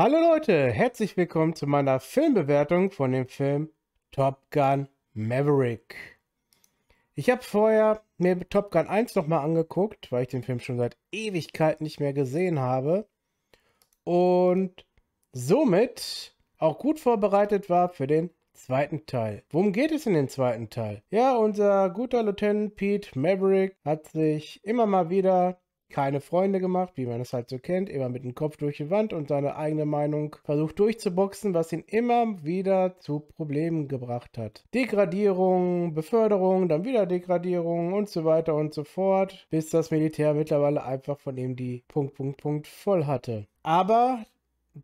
Hallo Leute, herzlich willkommen zu meiner Filmbewertung von dem Film Top Gun Maverick. Ich habe vorher mir Top Gun 1 nochmal angeguckt, weil ich den Film schon seit Ewigkeit nicht mehr gesehen habe. Und somit auch gut vorbereitet war für den zweiten Teil. Worum geht es in dem zweiten Teil? Ja, unser guter Lieutenant Pete Maverick hat sich immer mal wieder keine Freunde gemacht, wie man es halt so kennt, immer mit dem Kopf durch die Wand und seine eigene Meinung versucht durchzuboxen, was ihn immer wieder zu Problemen gebracht hat. Degradierung, Beförderung, dann wieder Degradierung und so weiter und so fort, bis das Militär mittlerweile einfach von ihm die Punkt, Punkt, Punkt voll hatte. Aber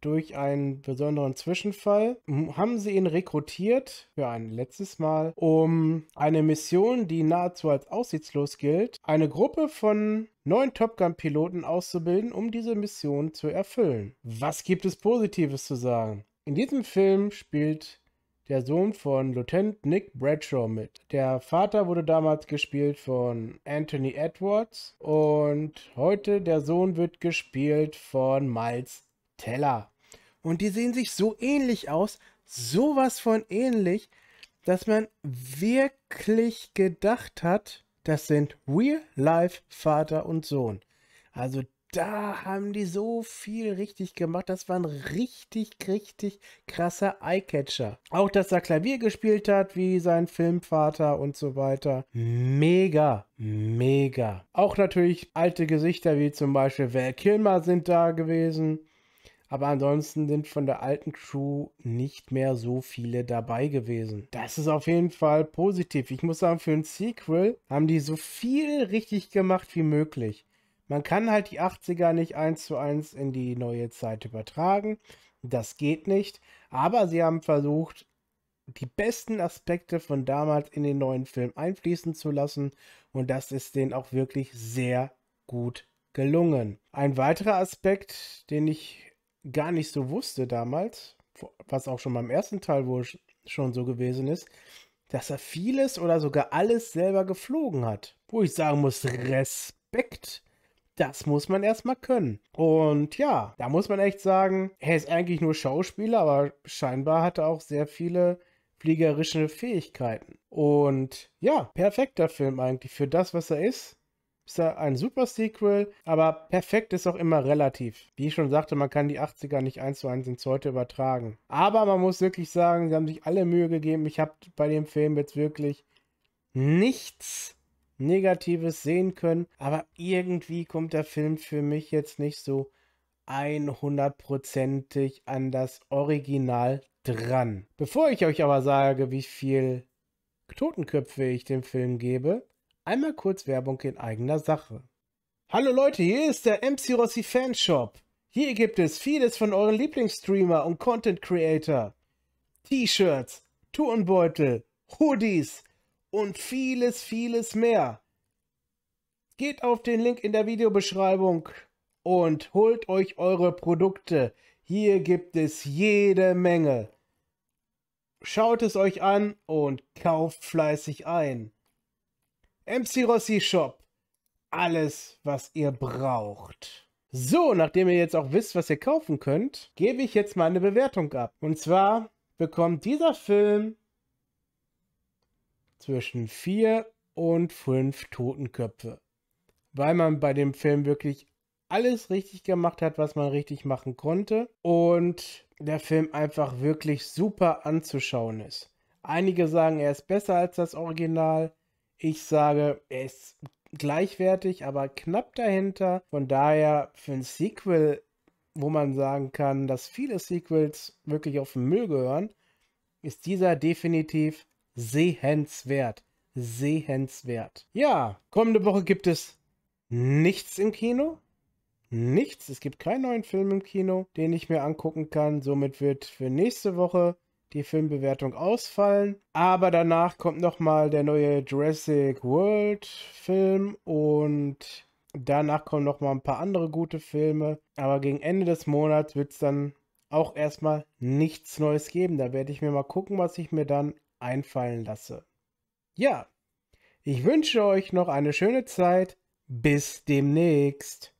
durch einen besonderen Zwischenfall haben sie ihn rekrutiert für ein letztes Mal, um eine Mission, die nahezu als aussichtslos gilt, eine Gruppe von neun Top Gun-Piloten auszubilden, um diese Mission zu erfüllen. Was gibt es Positives zu sagen? In diesem Film spielt der Sohn von Lieutenant Nick Bradshaw mit. Der Vater wurde damals gespielt von Anthony Edwards und heute der Sohn wird gespielt von Miles Teller. Und die sehen sich so ähnlich aus, sowas von ähnlich, dass man wirklich gedacht hat, das sind Real-Life Vater und Sohn. Also da haben die so viel richtig gemacht. Das war ein richtig, richtig krasser Eyecatcher. Auch, dass er Klavier gespielt hat, wie sein Filmvater und so weiter. Mega, mega. Auch natürlich alte Gesichter, wie zum Beispiel Val Kilmer sind da gewesen. Aber ansonsten sind von der alten Crew nicht mehr so viele dabei gewesen. Das ist auf jeden Fall positiv. Ich muss sagen, für ein Sequel haben die so viel richtig gemacht wie möglich. Man kann halt die 80er nicht eins zu eins in die neue Zeit übertragen. Das geht nicht. Aber sie haben versucht, die besten Aspekte von damals in den neuen Film einfließen zu lassen. Und das ist denen auch wirklich sehr gut gelungen. Ein weiterer Aspekt, den ich gar nicht so wusste damals, was auch schon beim ersten Teil wohl schon so gewesen ist, dass er vieles oder sogar alles selber geflogen hat. Wo ich sagen muss, Respekt. Das muss man erstmal können. Und ja, da muss man echt sagen, er ist eigentlich nur Schauspieler, aber scheinbar hat er auch sehr viele fliegerische Fähigkeiten. Und ja, perfekter Film eigentlich für das, was er ist ist ja ein super Sequel, aber perfekt ist auch immer relativ. Wie ich schon sagte, man kann die 80er nicht eins zu eins ins Heute übertragen. Aber man muss wirklich sagen, sie haben sich alle Mühe gegeben. Ich habe bei dem Film jetzt wirklich nichts Negatives sehen können, aber irgendwie kommt der Film für mich jetzt nicht so 100%ig an das Original dran. Bevor ich euch aber sage, wie viel Totenköpfe ich dem Film gebe, Einmal kurz Werbung in eigener Sache. Hallo Leute, hier ist der MC Rossi Fanshop. Hier gibt es vieles von euren Lieblingsstreamer und Content Creator. T-Shirts, Turnbeutel, Hoodies und vieles, vieles mehr. Geht auf den Link in der Videobeschreibung und holt euch eure Produkte. Hier gibt es jede Menge. Schaut es euch an und kauft fleißig ein. MC Rossi Shop. Alles, was ihr braucht. So, nachdem ihr jetzt auch wisst, was ihr kaufen könnt, gebe ich jetzt mal eine Bewertung ab. Und zwar bekommt dieser Film zwischen 4 und 5 Totenköpfe. Weil man bei dem Film wirklich alles richtig gemacht hat, was man richtig machen konnte. Und der Film einfach wirklich super anzuschauen ist. Einige sagen, er ist besser als das Original. Ich sage, er ist gleichwertig, aber knapp dahinter. Von daher für ein Sequel, wo man sagen kann, dass viele Sequels wirklich auf den Müll gehören, ist dieser definitiv sehenswert. Sehenswert. Ja, kommende Woche gibt es nichts im Kino. Nichts. Es gibt keinen neuen Film im Kino, den ich mir angucken kann. Somit wird für nächste Woche die Filmbewertung ausfallen. Aber danach kommt nochmal der neue Jurassic World Film und danach kommen nochmal ein paar andere gute Filme. Aber gegen Ende des Monats wird es dann auch erstmal nichts Neues geben. Da werde ich mir mal gucken, was ich mir dann einfallen lasse. Ja, ich wünsche euch noch eine schöne Zeit. Bis demnächst.